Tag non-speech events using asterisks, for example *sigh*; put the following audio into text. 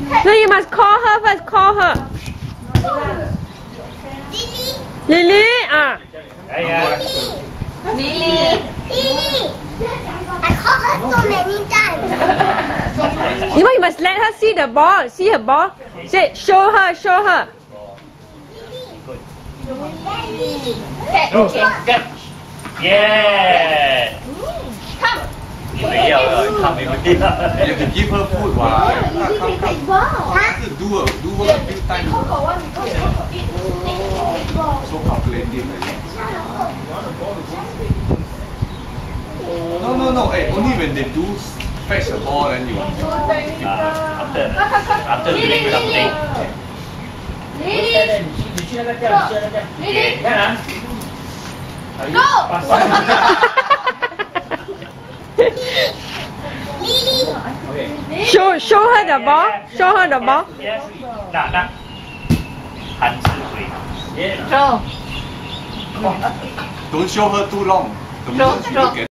No, you must call her first. Call her. Lily. Lily. Ah. Đấy à. Lily. I call her so many times. You know, you must let her see the ball. See her ball. Say, show her. Show her. Go, go. Yeah. Mấy giờ *laughs* rồi, không bị mất You have to give her food ว่ะ come come come to do a do work a few times so calculative เลย no no no hey only when they do fetch the ball then you want to Uh, after, after doing something. Okay, kan ah? Go. 小小孩的包小孩的包大大贪吃鬼的节奏哇都小孩嘟都都都